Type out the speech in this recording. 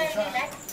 Hey,